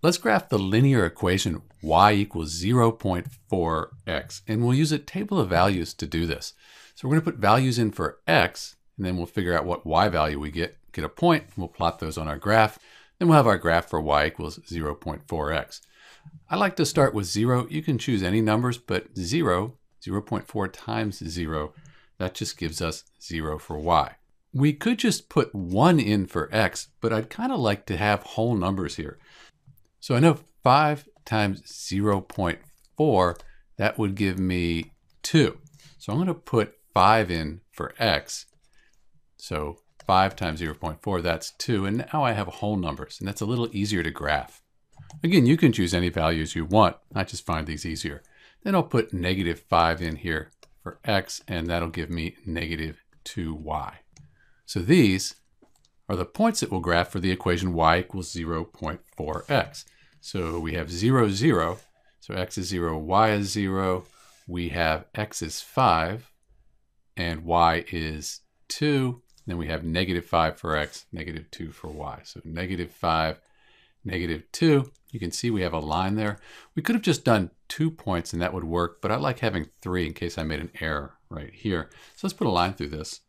Let's graph the linear equation y equals 0.4x, and we'll use a table of values to do this. So we're going to put values in for x, and then we'll figure out what y value we get, get a point, and we'll plot those on our graph. Then we'll have our graph for y equals 0.4x. I like to start with 0. You can choose any numbers, but 0, 0.4 times 0, that just gives us 0 for y. We could just put 1 in for x, but I'd kind of like to have whole numbers here. So I know 5 times 0.4, that would give me 2. So I'm going to put 5 in for x. So 5 times 0.4, that's 2. And now I have whole numbers, and that's a little easier to graph. Again, you can choose any values you want. I just find these easier. Then I'll put negative 5 in here for x, and that'll give me negative 2y. So these are the points that we'll graph for the equation y equals 0.4x. So we have 0, 0. So x is 0, y is 0. We have x is 5, and y is 2. Then we have negative 5 for x, negative 2 for y. So negative 5, negative 2. You can see we have a line there. We could have just done two points and that would work, but I like having three in case I made an error right here. So let's put a line through this.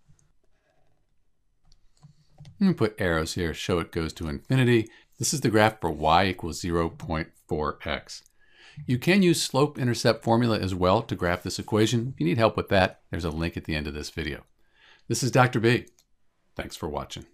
Put arrows here, show it goes to infinity. This is the graph for y equals 0.4x. You can use slope-intercept formula as well to graph this equation. If you need help with that, there's a link at the end of this video. This is Dr. B. Thanks for watching.